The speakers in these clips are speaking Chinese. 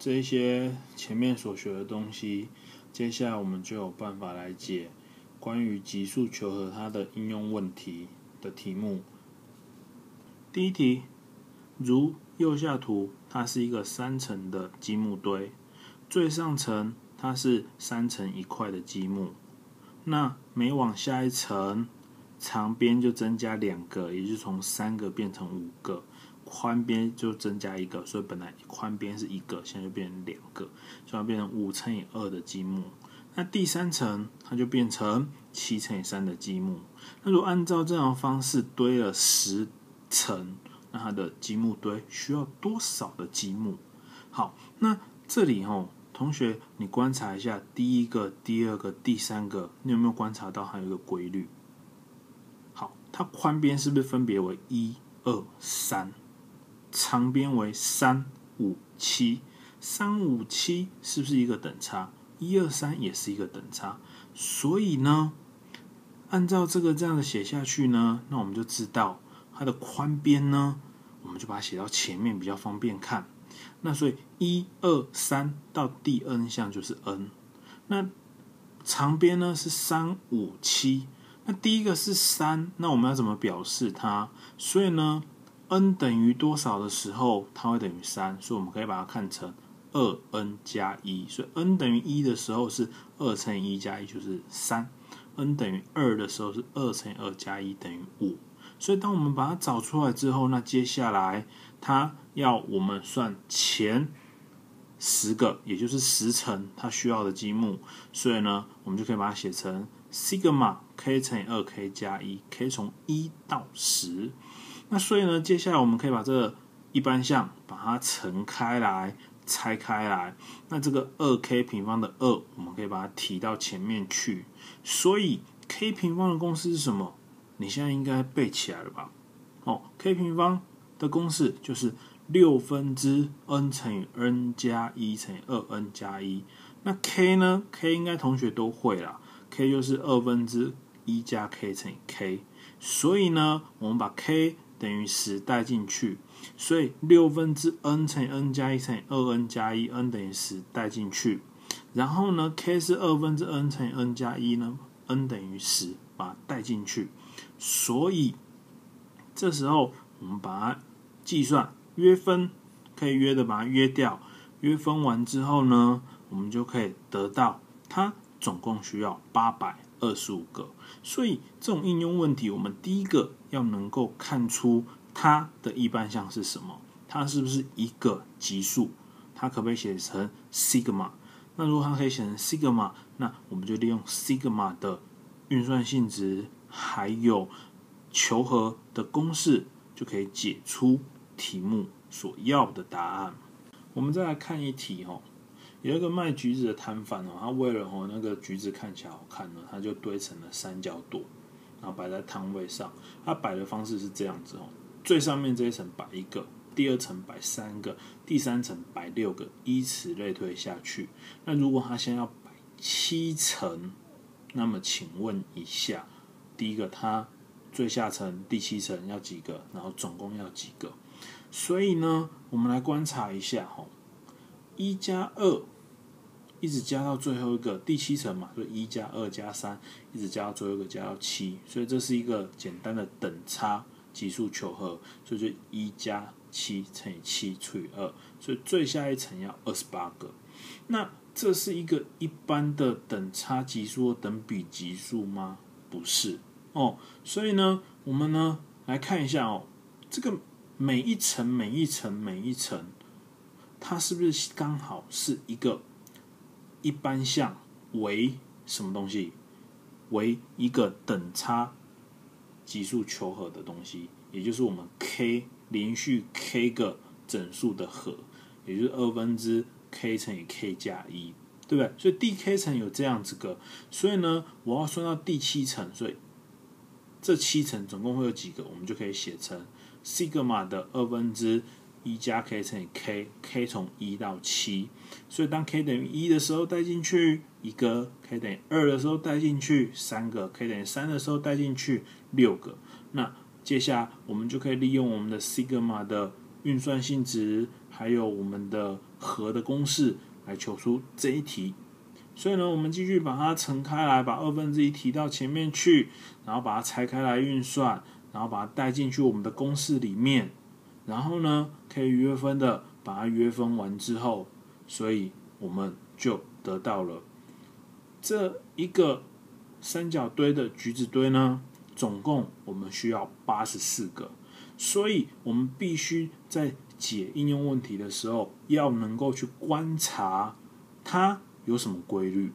这些前面所学的东西，接下来我们就有办法来解关于级数求和它的应用问题的题目。第一题，如右下图，它是一个三层的积木堆，最上层它是三层一块的积木，那每往下一层，长边就增加两个，也就是从三个变成五个，宽边就增加一个，所以本来宽边是一个，现在就变成两个，所以要变成五乘以二的积木。那第三层它就变成七乘以三的积木。那如果按照这样方式堆了十层，那它的积木堆需要多少的积木？好，那这里哦，同学你观察一下，第一个、第二个、第三个，你有没有观察到它有一个规律？好，它宽边是不是分别为一、二、三？长边为三、五、七，三五七是不是一个等差？一二三也是一个等差，所以呢，按照这个这样的写下去呢，那我们就知道它的宽边呢，我们就把它写到前面比较方便看。那所以一二三到第 n 项就是 n，那长边呢是三五七，那第一个是三，那我们要怎么表示它？所以呢，n 等于多少的时候，它会等于三，所以我们可以把它看成。二 n 加一，所以 n 等于一的时候是二乘以一加一就是三，n 等于二的时候是二乘以二加一等于五。所以当我们把它找出来之后，那接下来它要我们算前十个，也就是十层它需要的积木。所以呢，我们就可以把它写成 sigma k 乘以二 k 加一，k 从一到十。那所以呢，接下来我们可以把这一般项把它乘开来。拆开来，那这个二 k 平方的二，我们可以把它提到前面去。所以 k 平方的公式是什么？你现在应该背起来了吧？哦，k 平方的公式就是六分之 n 乘以 n 加一乘以二 n 加一。那 k 呢？k 应该同学都会啦，k 就是二分之一加 k 乘以 k。所以呢，我们把 k 等于十带进去。所以六分之 n 乘以 n 加一乘以二 n 加一，n 等于十带进去，然后呢，k 是二分之 n 乘以 n 加一呢，n 等于十，把它带进去。所以这时候我们把它计算约分，可以约的把它约掉，约分完之后呢，我们就可以得到它总共需要八百二十五个。所以这种应用问题，我们第一个要能够看出。它的一般项是什么？它是不是一个级数？它可不可以写成 sigma？那如果它可以写成 sigma，那我们就利用 sigma 的运算性质，还有求和的公式，就可以解出题目所要的答案。我们再来看一题哦，有一个卖橘子的摊贩哦，他为了哦那个橘子看起来好看呢，他就堆成了三角垛，然后摆在摊位上。他摆的方式是这样子哦。最上面这一层摆一个，第二层摆三个，第三层摆六个，依此类推下去。那如果他先要摆七层，那么请问一下，第一个他最下层第七层要几个？然后总共要几个？所以呢，我们来观察一下哈，一加二一直加到最后一个第七层嘛，就一加二加三一直加到最后一个加到七，所以这是一个简单的等差。级数求和，所以就一加七乘以七除以二，所以最下一层要二十八个。那这是一个一般的等差级数等比级数吗？不是哦。所以呢，我们呢来看一下哦，这个每一层每一层每一层，它是不是刚好是一个一般项为什么东西？为一个等差。级数求和的东西，也就是我们 k 连续 k 个整数的和，也就是二分之 k 乘以 k 加一，对不对？所以第 k 层有这样子个，所以呢，我要算到第七层，所以这七层总共会有几个？我们就可以写成 sigma 的二分之一加 k 乘以 k，k 从一到七，所以当 k 等于一的时候带进去一个，k 等于二的时候带进去三个，k 等于三的时候带进去六个。那接下来我们就可以利用我们的 sigma 的运算性质，还有我们的和的公式来求出这一题。所以呢，我们继续把它乘开来，把二分之一提到前面去，然后把它拆开来运算，然后把它带进去我们的公式里面，然后呢，可以约分的把它约分完之后，所以我们就得到了这一个三角堆的橘子堆呢，总共我们需要八十四个，所以我们必须在解应用问题的时候，要能够去观察它。有什么规律？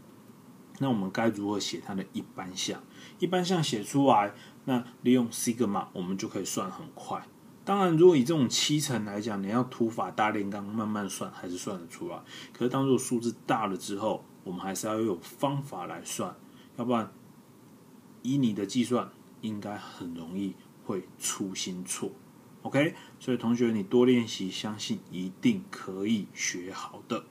那我们该如何写它的一般项？一般项写出来，那利用 sigma 我们就可以算很快。当然，如果以这种七层来讲，你要土法大炼钢慢慢算，还是算得出来。可是，当做数字大了之后，我们还是要有方法来算，要不然以你的计算，应该很容易会出新错。OK，所以同学你多练习，相信一定可以学好的。